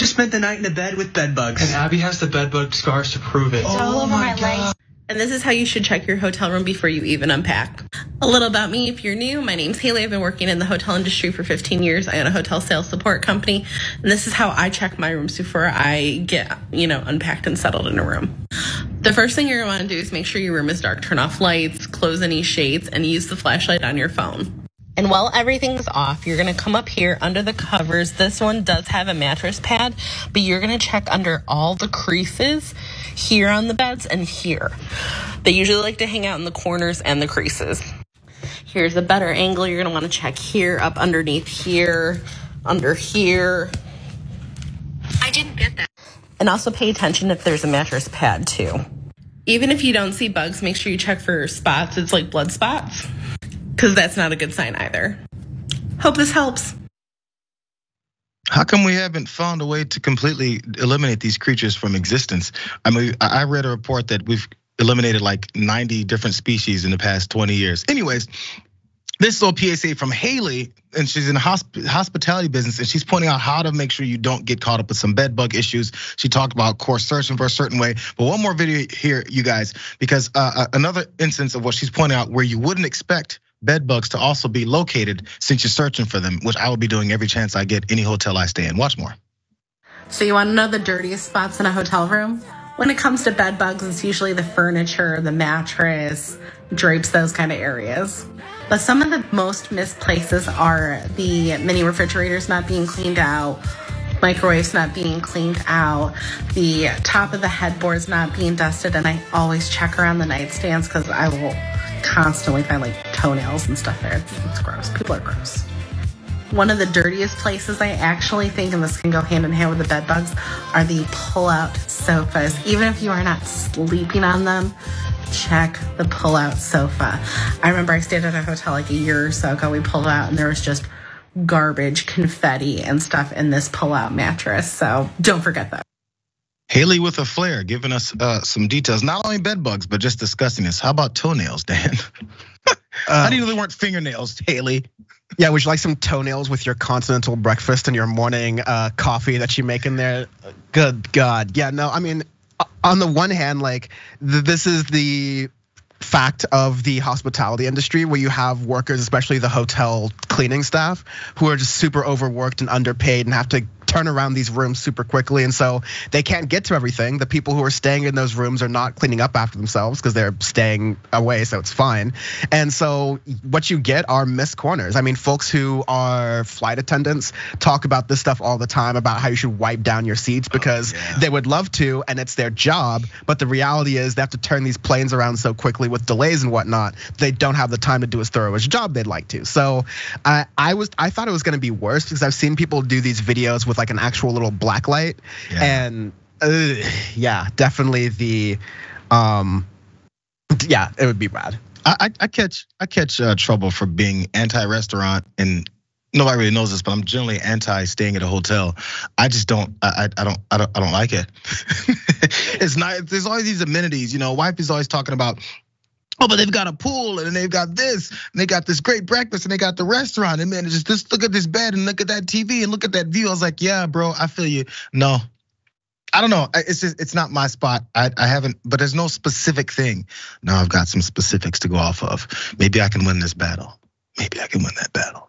just spent the night in a bed with bed bugs. And Abby has the bed bug scars to prove it. It's all over my, oh legs. And this is how you should check your hotel room before you even unpack. A little about me if you're new. My name's Halee. I've been working in the hotel industry for 15 years. I own a hotel sales support company. And this is how I check my rooms before I get, you know, unpacked and settled in a room. The first thing you're going to want to do is make sure your room is dark. Turn off lights, close any shades, and use the flashlight on your phone. And while everything's off, you're gonna come up here under the covers. This one does have a mattress pad, but you're gonna check under all the creases here on the beds and here. They usually like to hang out in the corners and the creases. Here's a better angle. You're gonna wanna check here, up underneath here, under here. I didn't get that. And also pay attention if there's a mattress pad too. Even if you don't see bugs, make sure you check for spots. It's like blood spots because that's not a good sign either. Hope this helps. How come we haven't found a way to completely eliminate these creatures from existence? I mean, I read a report that we've eliminated like 90 different species in the past 20 years. Anyways, this little PSA from Halee, and she's in the hospitality business, and she's pointing out how to make sure you don't get caught up with some bed bug issues. She talked about course searching for a certain way. But one more video here, you guys, because uh, another instance of what she's pointing out where you wouldn't expect bed bugs to also be located since you're searching for them, which I will be doing every chance I get any hotel I stay in. Watch more. So you want to know the dirtiest spots in a hotel room? When it comes to bed bugs, it's usually the furniture, the mattress, drapes, those kind of areas. But some of the most missed places are the mini refrigerators not being cleaned out, microwaves not being cleaned out, the top of the headboards not being dusted, and I always check around the nightstands because I will constantly find like toenails and stuff there. It's gross. People are gross. One of the dirtiest places I actually think, and this can go hand in hand with the bed bugs, are the pull-out sofas. Even if you are not sleeping on them, check the pull-out sofa. I remember I stayed at a hotel like a year or so ago. We pulled out and there was just garbage, confetti, and stuff in this pull-out mattress. So don't forget that. Halee with a flair, giving us uh, some details. Not only bed bugs, but just discussing this. How about toenails, Dan? How do you know they weren't fingernails, Halee? Yeah, would you like some toenails with your continental breakfast and your morning uh, coffee that you make in there? Good God. Yeah, no, I mean, on the one hand, like this is the fact of the hospitality industry where you have workers, especially the hotel cleaning staff, who are just super overworked and underpaid and have to turn around these rooms super quickly. And so they can't get to everything. The people who are staying in those rooms are not cleaning up after themselves because they're staying away, so it's fine. And so what you get are missed corners. I mean, folks who are flight attendants talk about this stuff all the time about how you should wipe down your seats oh, because oh, yeah. they would love to and it's their job. But the reality is they have to turn these planes around so quickly with delays and whatnot, they don't have the time to do as thorough as job they'd like to. So I, I was I thought it was gonna be worse because I've seen people do these videos with like an actual little black light. Yeah. And uh, yeah, definitely the um yeah, it would be bad. I, I catch I catch uh, trouble for being anti-restaurant and nobody really knows this, but I'm generally anti staying at a hotel. I just don't, I, I don't, I don't, I don't like it. it's not. There's always these amenities, you know. Wife is always talking about Oh, but they've got a pool and they've got this and they got this great breakfast and they got the restaurant. And man, just, just look at this bed and look at that TV and look at that view. I was like, yeah, bro, I feel you. No, I don't know. It's just it's not my spot. I, I haven't, but there's no specific thing. Now I've got some specifics to go off of. Maybe I can win this battle. Maybe I can win that battle.